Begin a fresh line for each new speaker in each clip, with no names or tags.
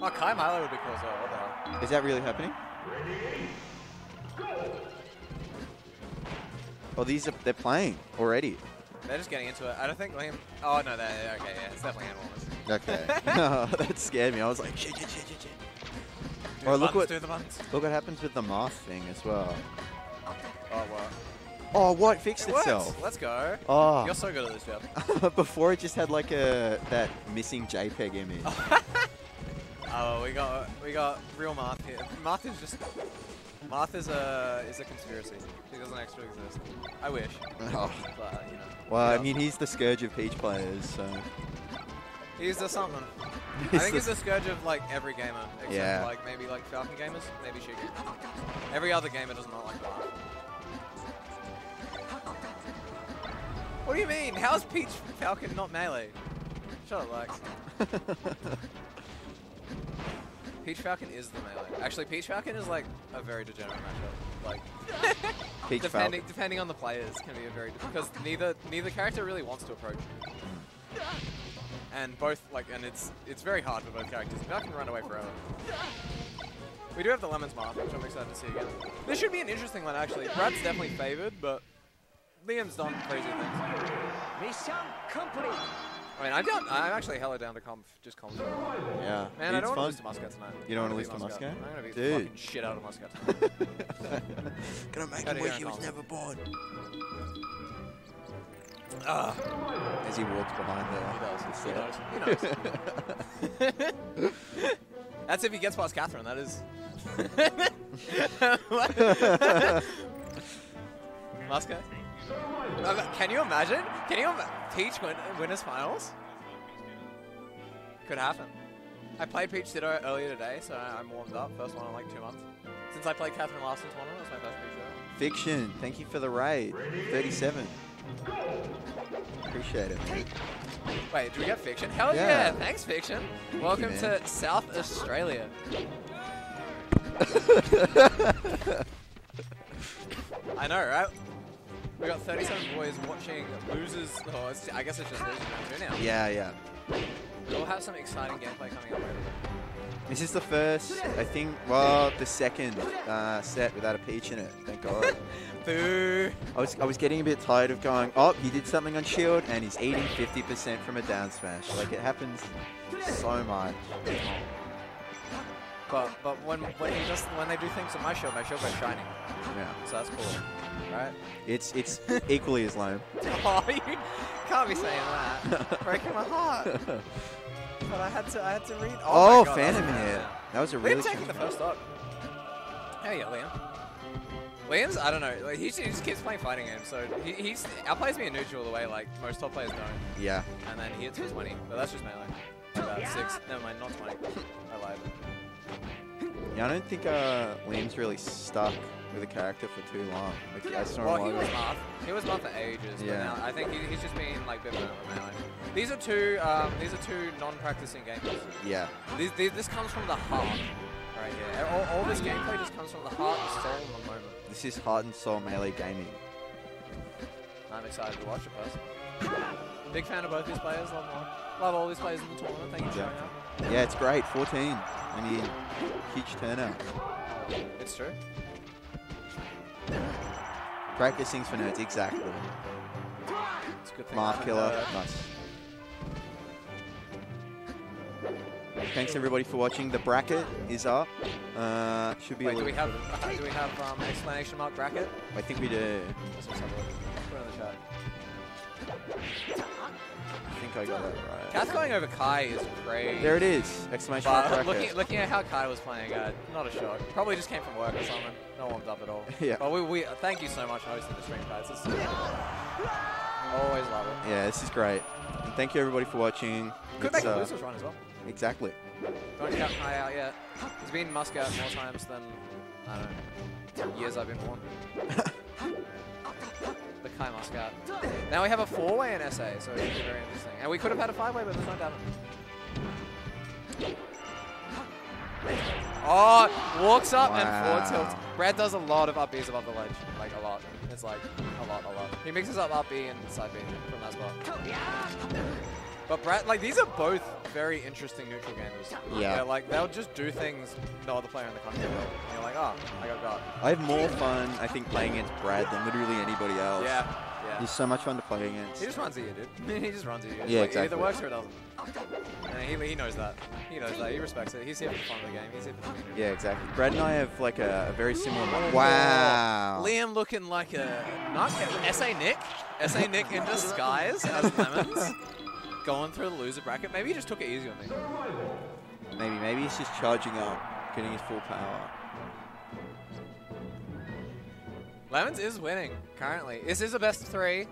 Oh, Kai Milo would be cool as well. What the hell?
Is that really happening? Oh, these are they're playing already.
They're just getting into it. I don't think Liam. Oh no, they're okay. Yeah, it's definitely animals.
Okay. no, that scared me. I was like, shit, shit, shit, shit, shit. Oh, look what
do the buttons.
look what happens with the mask thing as well.
Oh what?
Oh, what fixed
It works.
itself?
Let's go.
Oh,
You're so good at this job.
before it just had like a that missing JPEG image.
Oh, we got we got real Marth here. Marth is just Marth is a is a conspiracy. She doesn't actually exist. I wish,
Oh.
but you know.
Well, I mean, he's the scourge of Peach players, so.
he's the something. I think
the
he's the scourge of like every gamer, except
Yeah.
like maybe like Falcon gamers, maybe Shigu. Every other gamer does not like Marth. What do you mean? How's Peach Falcon not melee? Shut up, Lex. Peach Falcon is the melee. Actually, Peach Falcon is like a very degenerate matchup. Like
Peach
depending
Falcon.
depending on the players can be a very because neither neither character really wants to approach. And both like and it's it's very hard for both characters. Falcon can run away forever. We do have the Lemons Marth, which I'm excited to see again. This should be an interesting one actually. Brad's definitely favored, but Liam's done crazy things.
Mission complete.
I mean, I'm down. I'm actually hella down to comp, just comp.
Yeah.
Man, I
it's
don't want to
fun.
lose to Muscat tonight.
You don't wanna lose to
beat
Muscat?
I'm gonna beat the
Dude.
fucking shit out of Muscat. tonight.
Gonna make
Gotta
him wish he was never born.
Ugh.
As he walks behind
He does. He
set.
knows. He knows. That's if he gets past Catherine. That is. Muscat. Can you imagine? Can you ima- Peach win winners finals? Could happen. I played Peach Ditto earlier today, so I'm warmed up. First one in like two months. Since I played Catherine last in tournament, it was my first Peach Ditto.
Fiction, thank you for the raid. 37. Appreciate it, man.
Wait, do we get Fiction? Hell yeah,
Yeah.
thanks Fiction. Welcome
man.
to South Australia. I know, right? We got 37 boys watching losers. Oh, I guess it's just losers now.
Yeah, yeah.
We'll have some exciting gameplay coming up later.
This is the first, I think, well, the second uh, set without a peach in it. Thank God.
Boo!
I was, I was getting a bit tired of going, oh, he did something on shield and he's eating 50% from a down smash. Like, it happens so much.
But but when when he does when they do things on my shield, my shield goes shining.
Yeah.
So that's cool, right?
It's, it's equally as lame.
Oh, you can't be saying that. Breaking my heart. But I had to I had to read.
Oh,
my God,
Phantom hit. That was a really.
Liam taking the first stock. Hell yeah, Liam. Liam's, I don't know, like, he, he just keeps playing fighting games, so he, he's outplays me in neutral the way like most top players don't,
Yeah.
and then he hits for 20, but that's just melee. About 6, never mind, not 20. I lied.
Yeah, I don't think uh, Liam's really stuck with a character for too long. Like, I saw
Well, he was
lot.
He was Marth for ages,
Yeah.
but now I think he, he's just been like bit better with melee. These are two, um, these are two non-practicing gamers.
Yeah.
These, these, this comes from the heart, right here. All, all this gameplay just comes from the heart and soul in the moment.
This is heart and soul melee gaming.
I'm excited to watch it personally. Big fan of both these players. Love them all. Love all these players in the tournament. Thank you for showing up.
Yeah, it's great. 14. I mean, huge turnout.
It's true.
Practicing's for nerds, exactly.
It's a good thing. Marth
Killer, nice. Thanks everybody for watching. The bracket is up. Uh, should be
Wait,
a
do we have uh, do we have um, exclamation mark bracket?
I think we do.
Let's have a look. Put it in the chat.
I think I got that right.
Kath going over Kai is crazy.
There it is. Exclamation mark
But looking, looking at how Kai was playing, uh, not a shock. Probably just came from work or something. Not warmed up at all.
Yeah.
But we, we thank you so much for hosting the stream, guys. It's Always love it.
Yeah, this is great. And thank you everybody for watching.
Could
It's,
make a
uh,
losers run as well.
Exactly.
Don't count Kai out yet. He's been Muscat more times than, I don't know, years I've been born. the Kai Muscat. Now we have a four-way in SA, so it should be very interesting. And we could have had a five-way, but there's no damage. Oh, walks up and forward tilts. Brad does a lot of up Bs above the ledge. Like, a lot. It's like, a lot, a lot. He mixes up up B and side B from that spot. But Brad, like these are both very interesting neutral gamers.
Yeah.
They're like they'll just do things no other player in the country will. And you're like, oh, I got got.
I have more fun, I think, playing against Brad than literally anybody else.
Yeah. Yeah.
He's so much fun to play against.
He just runs at you, dude. he just runs at you. It's
Yeah,
like,
exactly.
It either works or it doesn't. And he, he knows that. He knows that. He respects it. He's here for the fun of the game. He's here for the community.
Yeah, exactly. Brad and I have like a, a very similar. mo- Wow.
Liam looking like a not SA Nick, SA Nick in disguise as Lemons, going through the loser bracket. Maybe he just took it easy on me.
Maybe, maybe he's just charging up, getting his full power.
Lemons is winning currently. This is a best of three.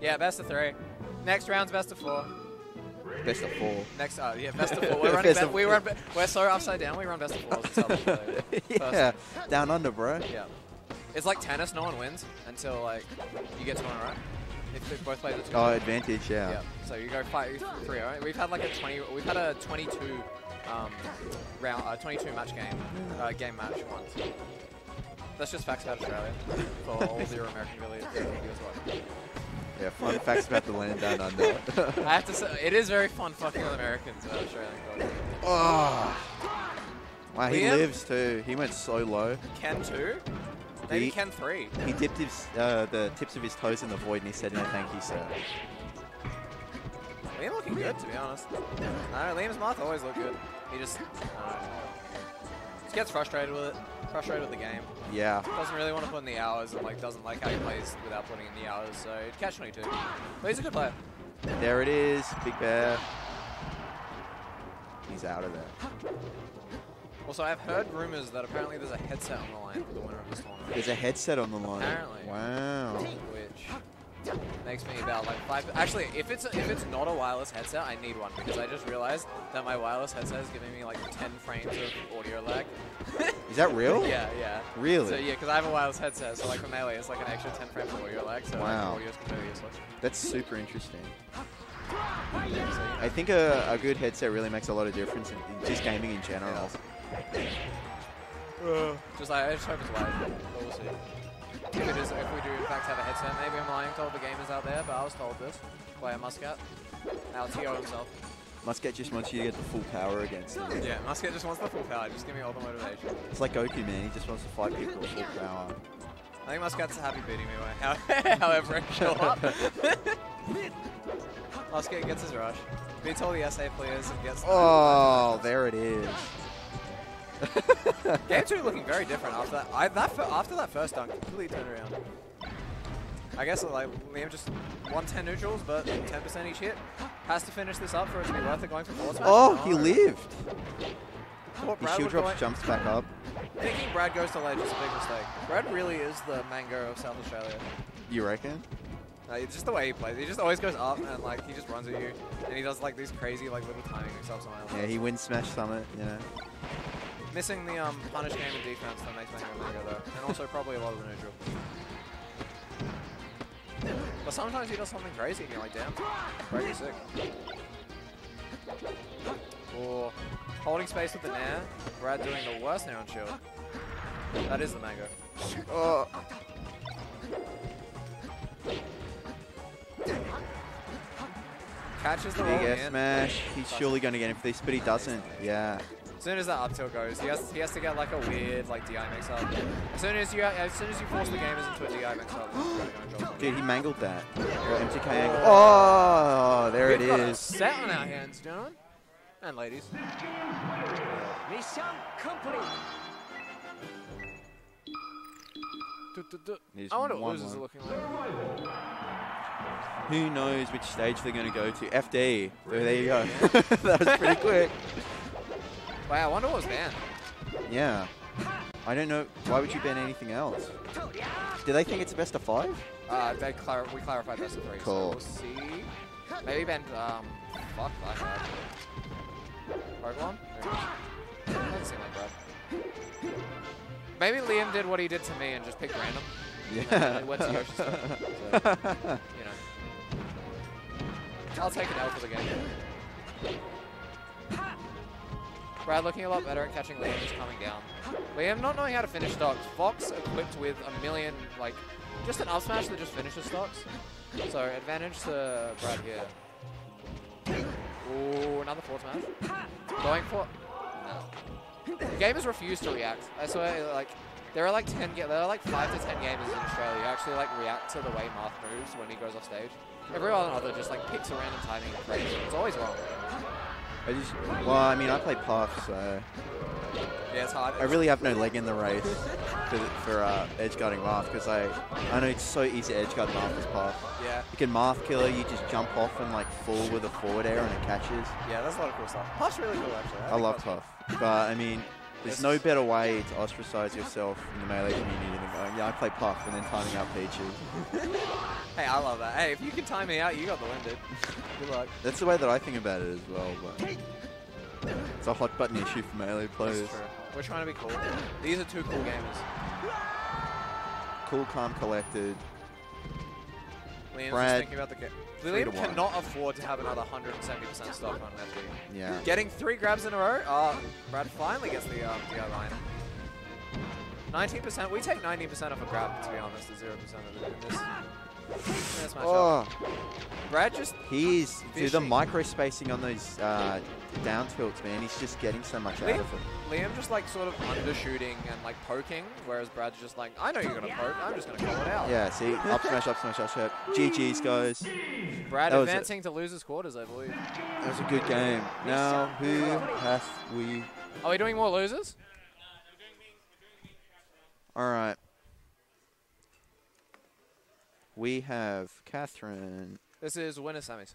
Yeah, best of three. Next round's best of four.
Best of four.
Next, uh, yeah, best of four. We're running.
Best
Be- we
four.
run. Be- we're so upside down. We run best of fours. in South Australia.
yeah, down under, bro.
Yeah. It's like tennis. No one wins until like you get to one right. If, if both players are two.
Oh, advantage, yeah.
Yeah. So you go five, three, all right? We've had like a 20, we've had a 22 um, round, uh, 22 match game, uh, game match once. That's just facts about Australia for all your American viewers watching.
Yeah, fun facts about the land down under.
I have to say, it is very fun fucking with Americans about Australian culture.
oh. Wow, he
Liam?
lives too. He went so low.
Ken two, maybe
He-
Ken three.
He dipped his, uh, the tips of his toes in the void and he said, no, thank you, sir.
Liam looking good to be honest. I don't know, Liam's Marth always look good. He just, I. Just gets frustrated with it. Frustrated with the game.
Yeah.
doesn't really want to put in the hours and like doesn't like how he plays without putting in the hours. So catch 22. But he's a good player.
There it is, Big Bear. He's out of there.
Also, I've heard rumors that apparently there's a headset on the line for the winner of this tournament,
There's a headset on the line.
Apparently.
Wow.
which makes me about like five. Actually, if it's if it's not a wireless headset, I need one because I just realized that my wireless headset is giving me like 10 frames of audio lag.
Is that real?
yeah, yeah.
Really?
So yeah, because I have a wireless headset, so like for melee, it's like an extra 10 frames of audio lag. So like,
Wow.
audio is completely useless.
That's super interesting. I think a, a good headset really makes a lot of difference in, in just gaming in general.
Just like, I just hope it's wired, but we'll see. If it is, if we do in fact have a headset, maybe I'm lying to all the gamers out there, but I was told this by a Muscat, our TO himself.
Muscat just wants you to get the full power against him.
Yeah, Muscat just wants the full power, just give me all the motivation.
It's like Goku, man. He just wants to fight people with full power.
I think Muscat's happy beating me, how- however I show up. Muscat gets his rush, beats all the SA players and gets...
Oh, there it is.
Game 2 looking very different after that. I, that after that first dunk, completely turned around. I guess like Liam just 110 neutrals, but 10% each hit. Has to finish this up for it to be worth it going for forward smash.
Oh, he lived.
Thought
He
Brad
shield drops, jumps back up.
Thinking Brad goes to ledge is a big mistake. Brad really is the Mango of South Australia.
You reckon?
It's just the way he plays. He just always goes up and like he just runs at you, and he does like these crazy like little timing on
Yeah, he wins Smash Summit, you know.
Missing the um, punish game and defense that makes Mango Mango though, and also probably a lot of the neutral. But sometimes he does something crazy and you're like, damn, Brad, you're sick. Or holding space with the Nair, Brad doing the worst Nair on shield. That is the Mango.
Oh,
Catches the
big
roll
smash. He's surely going to get him for this, but he doesn't. Yeah.
As soon as that up tilt goes, he has he has to get like a weird like DI mix up. As soon as you as soon as you force the gamers into a DI mix up, it's gonna drop.
Dude, he mangled that. Or MTK angle. Oh, there it
We've got a
is.
set on our hands, gentlemen and ladies.
Mission complete.
I wonder what losers
one.
are looking like.
Who knows which stage they're going to go to? FD. There, there you go. that was pretty quick.
Wow, I wonder what was banned.
Yeah. I don't know. Why would you ban anything else? Do they think it's a best of five?
Uh, they clar- we clarified best of three.
Cool.
So we'll see. Maybe ban Um, fuck, I have. Pokemon? Doesn't seem like. Maybe Liam did what he did to me and just picked random.
Yeah.
went to Yoshi's so, you know. I'll take an L for the game. Brad looking a lot better at catching Liam just coming down. Liam not knowing how to finish stocks. Fox equipped with a million, like, just an up smash that just finishes stocks. So advantage to Brad here. Ooh, another forward smash. Going for. No. Gamers refuse to react. I swear, like, there are like 10, ga- there are like 5 to 10 gamers in Australia who actually like react to the way Marth moves when he goes off stage. Everyone other just like picks a random timing. It's always wrong.
I just, well, I mean, I play Puff, so
Yeah, it's hard.
I really have no leg in the race for, for uh, edge guarding Marth because I, I know it's so easy to edge guard Marth as Puff.
Yeah,
You can Marth killer, you just jump off and like fall with a forward air and it catches.
yeah, that's a lot of cool stuff. Puff's really cool actually.
I
think
love Puff, but I mean, there's no better way to ostracize yourself in the melee community than going, yeah, I play Puff and then timing out Peaches.
Hey, I love that. Hey, if you can time me out, you got the win, dude. Good luck.
That's the way that I think about it as well, but it's a hot button issue for melee players.
We're trying to be cool. These are two cool gamers.
Cool, calm, collected.
Liam's
Brad,
just thinking about the game. Liam
one.
cannot afford to have another 170% stock on FD.
Yeah.
Getting three grabs in a row. Oh, Brad finally gets the um, DI line. 19%. We take 90% off a grab, to be honest, to 0% of the, this, this.
Oh,
Brad just
he's dude, the micro spacing on those uh, down tilts, man. He's just getting so much out
Liam,
of it.
Liam just like sort of undershooting and like poking, whereas Brad's just like, I know you're gonna poke, I'm just gonna call it out.
Yeah, see, up smash, up smash, up smash. GG's, guys.
Brad
That
advancing to losers quarters, I believe.
That was a good game. Now, who hath we?
Are we doing more losers?
All right. We have Catherine.
This is winner semis.